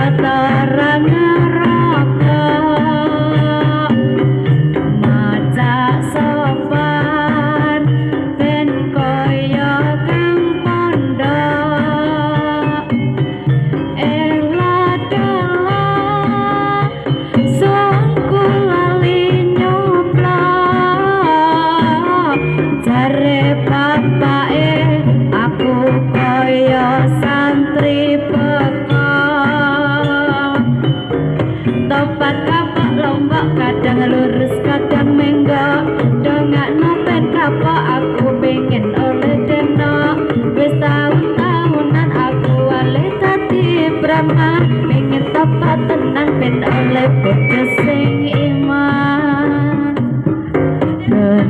आता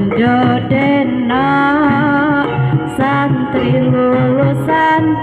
Pondok Denak Santri lulusan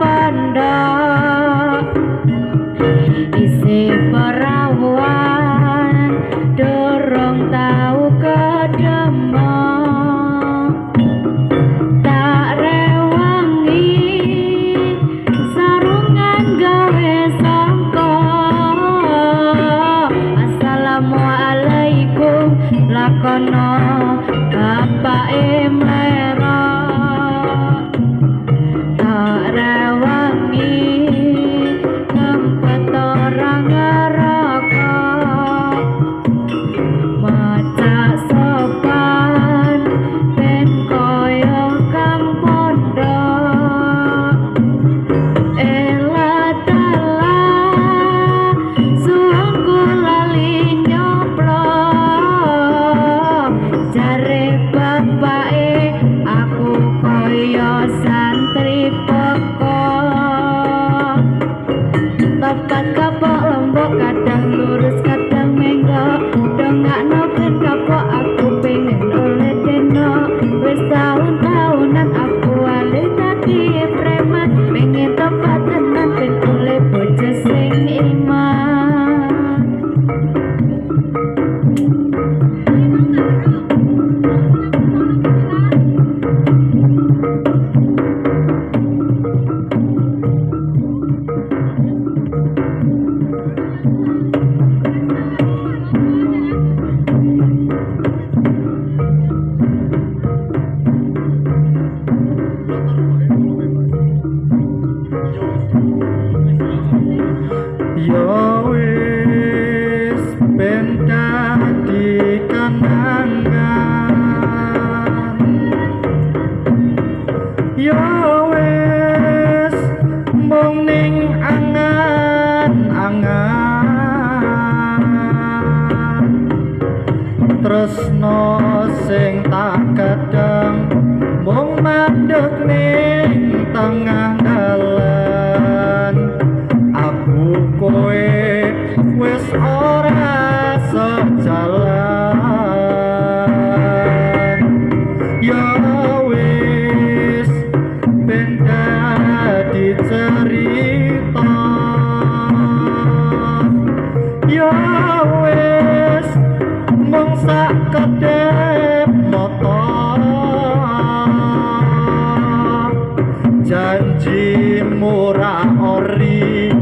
tresno sing tak kadang mung mandeg ning tengah dalan aku kowe wis ora Haji Murah Ori.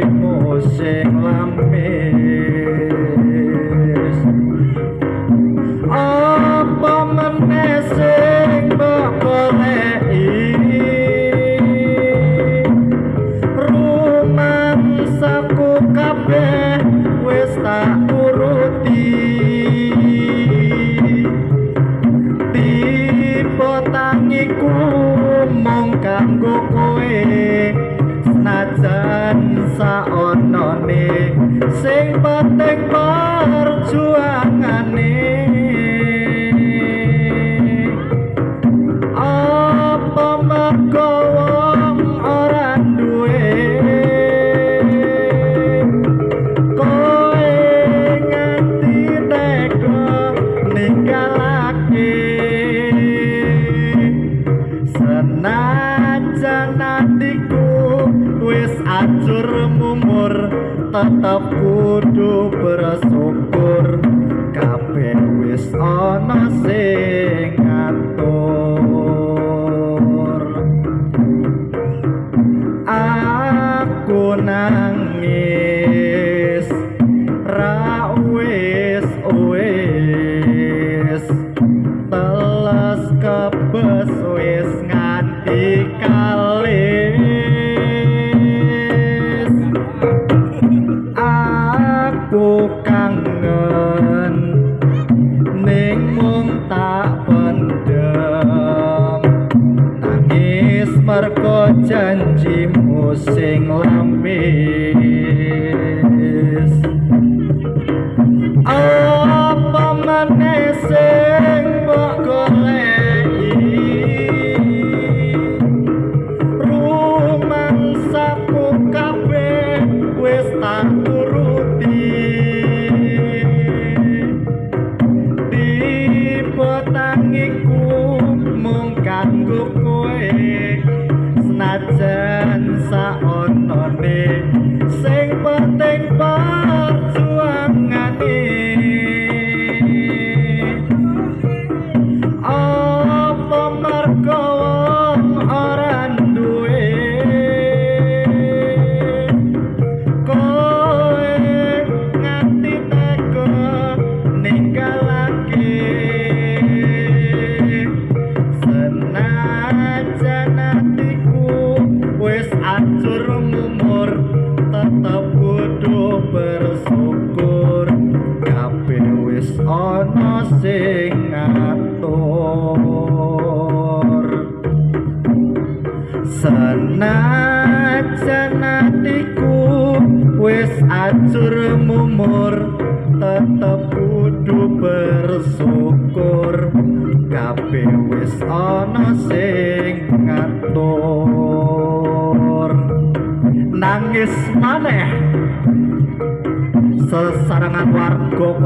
musik lampir tetap kudu bersyukur. Kabeh wis ana sing ngatur. Mergo janjimu sing lamis hombres. Bersyukur kabeh wis ana sing ngatur. Senajan atiku wis acur mumur tetep kudu bersyukur kabeh wis ana sing ngatur. Nangis maneh sesarangan warga